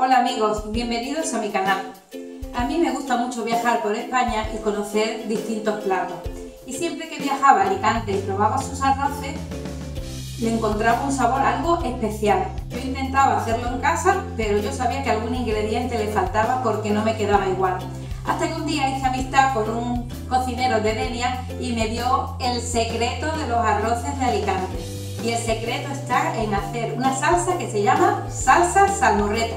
Hola amigos, bienvenidos a mi canal. A mí me gusta mucho viajar por España y conocer distintos platos. Y siempre que viajaba a Alicante y probaba sus arroces, le encontraba un sabor algo especial. Yo intentaba hacerlo en casa, pero yo sabía que algún ingrediente le faltaba porque no me quedaba igual. Hasta que un día hice amistad con un cocinero de Denia y me dio el secreto de los arroces de Alicante. Y el secreto está en hacer una salsa que se llama salsa salmorreta.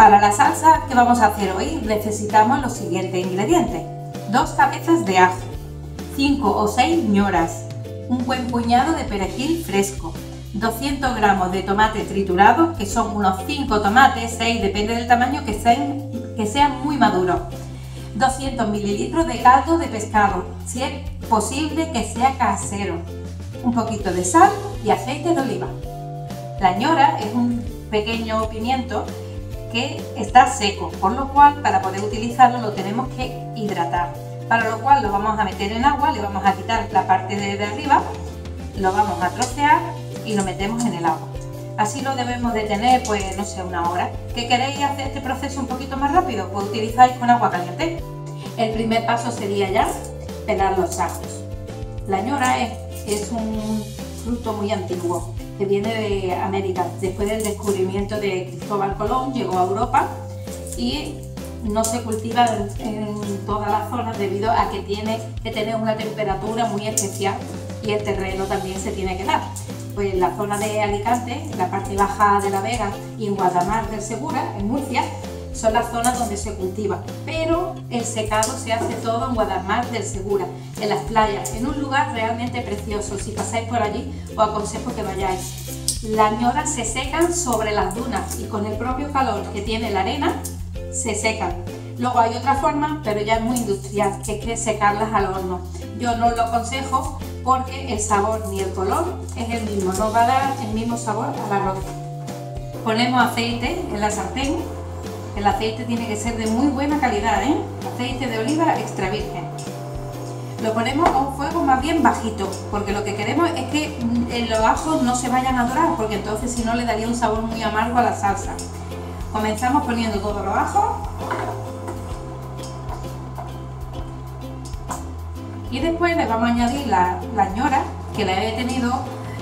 Para la salsa que vamos a hacer hoy necesitamos los siguientes ingredientes. Dos cabezas de ajo, 5 o 6 ñoras, un buen puñado de perejil fresco, 200 gramos de tomate triturado, que son unos 5 tomates, 6, depende del tamaño, que sean, que sean muy maduros, 200 mililitros de caldo de pescado, si es posible que sea casero, un poquito de sal y aceite de oliva. La ñora es un pequeño pimiento que está seco, por lo cual para poder utilizarlo lo tenemos que hidratar. Para lo cual lo vamos a meter en agua, le vamos a quitar la parte de, arriba, lo vamos a trocear y lo metemos en el agua. Así lo debemos de tener, pues no sé, una hora. ¿Que queréis hacer este proceso un poquito más rápido? Pues utilizáis con agua caliente. El primer paso sería ya pelar los ajos. La ñora es, es un fruto muy antiguo que viene de América. Después del descubrimiento de Cristóbal Colón llegó a Europa y no se cultiva en, todas las zonas debido a que tiene que tener una temperatura muy especial y el terreno también se tiene que dar. Pues en la zona de Alicante, la parte baja de la Vega y en Guadamar del Segura, en Murcia, son las zonas donde se cultiva, pero el secado se hace todo en Guadalmar del Segura, en las playas, en un lugar realmente precioso. Si pasáis por allí, os aconsejo que vayáis. Las ñoras se secan sobre las dunas y con el propio calor que tiene la arena, se secan. Luego hay otra forma, pero ya es muy industrial, que es que secarlas al horno. Yo no lo aconsejo porque el sabor ni el color es el mismo, no va a dar el mismo sabor al arroz. Ponemos aceite en la sartén el aceite tiene que ser de muy buena calidad, ¿eh? Aceite de oliva extra virgen. Lo ponemos a un fuego más bien bajito, porque lo que queremos es que mm, los ajos no se vayan a dorar, porque entonces si no le daría un sabor muy amargo a la salsa. Comenzamos poniendo todos los ajos. Y después le vamos a añadir la, ñora, que la he tenido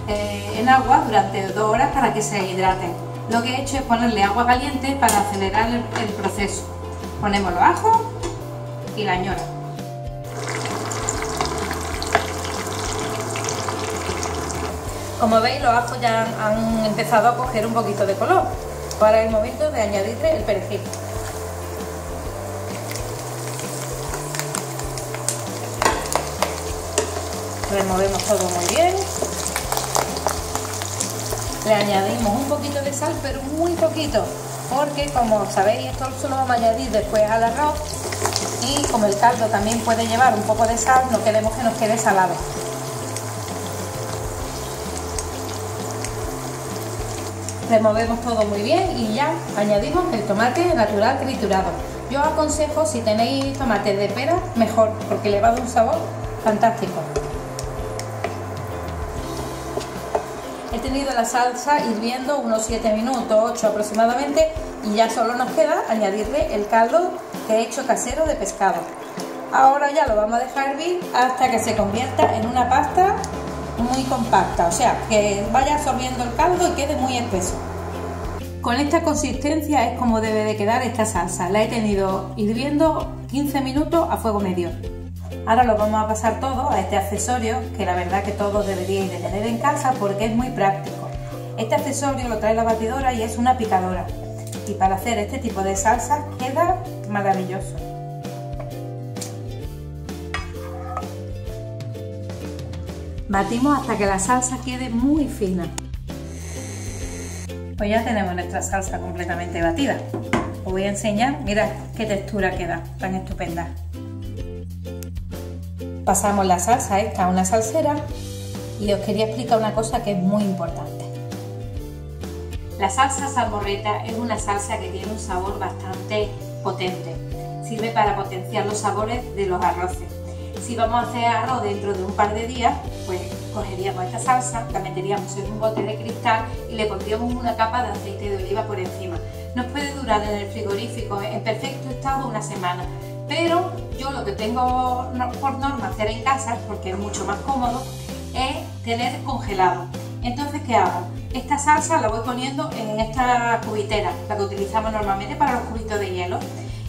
eh, en agua durante dos horas para que se hidrate lo que he hecho es ponerle agua caliente para acelerar el, proceso. Ponemos los ajos y la ñora. Como veis los ajos ya han empezado a coger un poquito de color. Ahora es el momento de añadirle el perejil. Removemos todo muy bien le añadimos un poquito de sal, pero muy poquito, porque como sabéis esto solo vamos a añadir después al arroz y como el caldo también puede llevar un poco de sal, no queremos que nos quede salado. Removemos todo muy bien y ya añadimos el tomate natural triturado. Yo aconsejo si tenéis tomate de pera, mejor, porque le va a dar un sabor fantástico. He tenido la salsa hirviendo unos 7 minutos, 8 aproximadamente, y ya solo nos queda añadirle el caldo que he hecho casero de pescado. Ahora ya lo vamos a dejar hervir hasta que se convierta en una pasta muy compacta, o sea, que vaya absorbiendo el caldo y quede muy espeso. Con esta consistencia es como debe de quedar esta salsa. La he tenido hirviendo 15 minutos a fuego medio. Ahora lo vamos a pasar todo a este accesorio que la verdad que todos deberíais de tener en casa porque es muy práctico. Este accesorio lo trae la batidora y es una picadora. Y para hacer este tipo de salsa queda maravilloso. Batimos hasta que la salsa quede muy fina. Pues ya tenemos nuestra salsa completamente batida. Os voy a enseñar, mirad qué textura queda tan estupenda. Pasamos la salsa esta a una salsera y os quería explicar una cosa que es muy importante. La salsa salmorreta es una salsa que tiene un sabor bastante potente. Sirve para potenciar los sabores de los arroces. Si vamos a hacer arroz dentro de un par de días, pues cogeríamos esta salsa, la meteríamos en un bote de cristal y le pondríamos una capa de aceite de oliva por encima. Nos puede durar en el frigorífico en perfecto estado una semana, pero yo lo que tengo por norma hacer en casa, porque es mucho más cómodo, es tener congelado. Entonces, ¿qué hago? Esta salsa la voy poniendo en esta cubitera, la que utilizamos normalmente para los cubitos de hielo.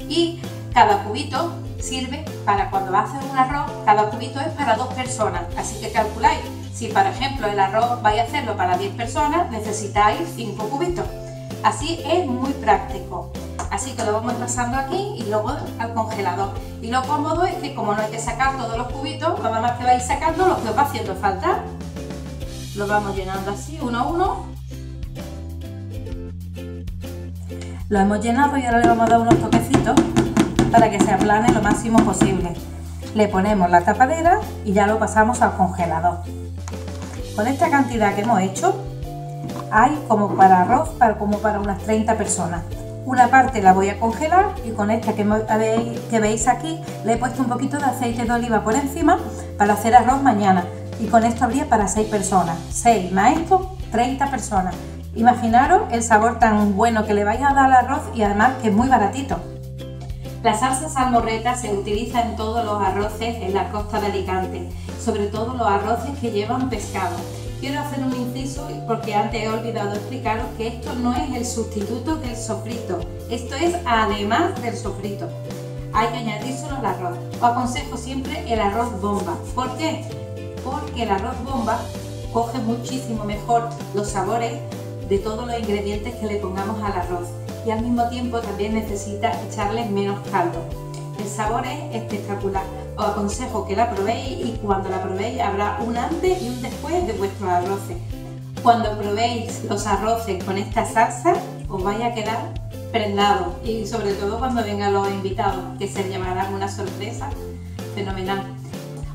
Y cada cubito sirve para cuando hacer un arroz, cada cubito es para dos personas. Así que calculáis, si por ejemplo el arroz vais a hacerlo para 10 personas, necesitáis 5 cubitos. Así es muy práctico. Así que lo vamos pasando aquí y luego al congelador. Y lo cómodo es que como no hay que sacar todos los cubitos, nada más que vais sacando lo que os va haciendo falta. Lo vamos llenando así, uno a uno. Lo hemos llenado y ahora le vamos a dar unos toquecitos para que se aplane lo máximo posible. Le ponemos la tapadera y ya lo pasamos al congelador. Con esta cantidad que hemos hecho, hay como para arroz, para, como para unas 30 personas. Una parte la voy a congelar y con esta que, veis aquí le he puesto un poquito de aceite de oliva por encima para hacer arroz mañana. Y con esto habría para 6 personas. 6 más esto, 30 personas. Imaginaros el sabor tan bueno que le vais a dar al arroz y además que es muy baratito. La salsa salmorreta se utiliza en todos los arroces en la costa de Alicante, sobre todo los arroces que llevan pescado. Quiero hacer un inciso porque antes he olvidado explicaros que esto no es el sustituto del sofrito, esto es además del sofrito. Hay que añadir solo el arroz. Os aconsejo siempre el arroz bomba. ¿Por qué? Porque el arroz bomba coge muchísimo mejor los sabores de todos los ingredientes que le pongamos al arroz y al mismo tiempo también necesita echarle menos caldo. El sabor es espectacular. Os aconsejo que la probéis y cuando la probéis habrá un antes y un después de vuestros arroces. Cuando probéis los arroces con esta salsa os vais a quedar prendados y sobre todo cuando vengan los invitados que se llevarán una sorpresa fenomenal.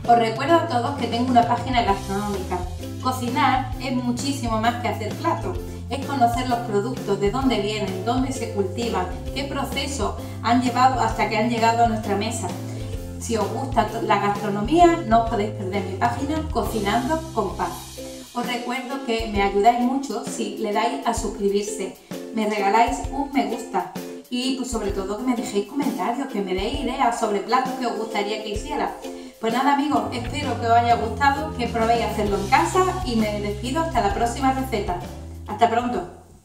Os recuerdo a todos que tengo una página gastronómica. Cocinar es muchísimo más que hacer platos es conocer los productos, de dónde vienen, dónde se cultivan, qué proceso han llevado hasta que han llegado a nuestra mesa. Si os gusta la gastronomía, no os podéis perder mi página Cocinando con Paz. Os recuerdo que me ayudáis mucho si le dais a suscribirse, me regaláis un me gusta y pues sobre todo que me dejéis comentarios, que me deis ideas sobre platos que os gustaría que hiciera. Pues nada amigos, espero que os haya gustado, que probéis hacerlo en casa y me despido hasta la próxima receta. Hasta pronto.